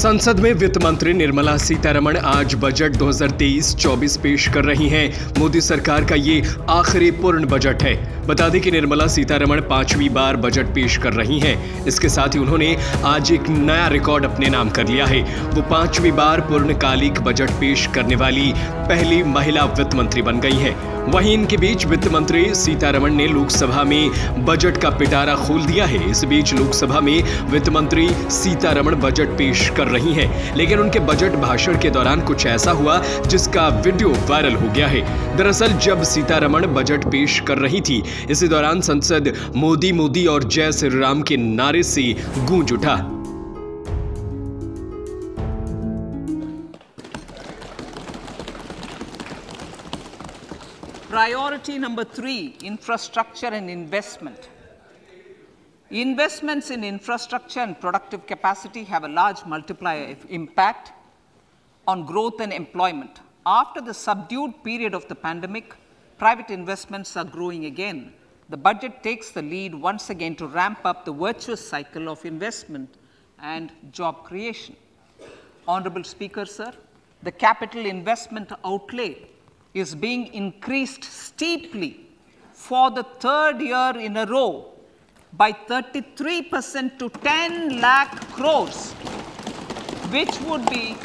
संसद में वित्त मंत्री निर्मला सीतारमण आज बजट 2023-24 पेश कर रही हैं। मोदी सरकार का ये आखिरी पूर्ण बजट है। बता दें कि निर्मला सीतारमण पांचवी बार बजट पेश कर रही हैं। इसके साथ ही उन्होंने आज एक नया रिकॉर्ड अपने नाम कर लिया है। वो पांचवी बार पूर्णकालिक बजट पेश करने वाली पहली महिला वित्त मंत्री बन गई है। वहीं इनके बीच वित्त मंत्री सीतारमण ने लोकसभा में बजट का पिटारा खोल दिया है। इस बीच लोकसभा में वित्त मंत्री सीतारमण बजट पेश कर रही हैं। लेकिन उनके बजट भाषण के दौरान कुछ ऐसा हुआ जिसका वीडियो वायरल हो गया है। दरअसल जब सीतारमण बजट पेश कर रही थी इसी दौरान संसद मोदी मोदी और जय श्री राम के नारे से गूंज उठा। Priority number three, infrastructure and investment. Investments in infrastructure and productive capacity have a large multiplier impact on growth and employment. After the subdued period of the pandemic, private investments are growing again. The budget takes the lead once again to ramp up the virtuous cycle of investment and job creation. Honorable Speaker, sir, the capital investment outlay is being increased steeply for the third year in a row by 33% to 10 lakh crores, which would be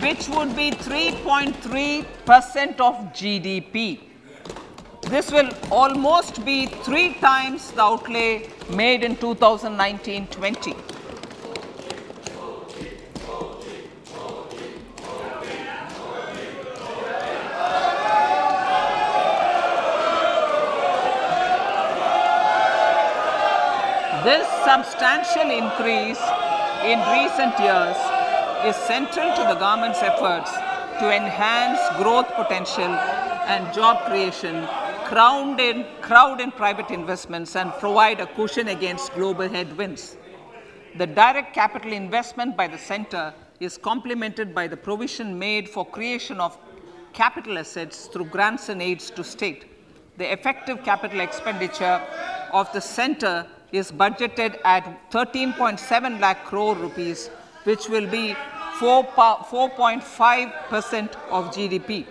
which would be 3.3% of GDP. This will almost be three times the outlay made in 2019-20. This substantial increase in recent years is central to the government's efforts to enhance growth potential and job creation, crowd in, crowd in private investments, and provide a cushion against global headwinds. The direct capital investment by the center is complemented by the provision made for creation of capital assets through grants and aids to state. The effective capital expenditure of the center is budgeted at 13.7 lakh crore rupees, which will be 4.5% of GDP.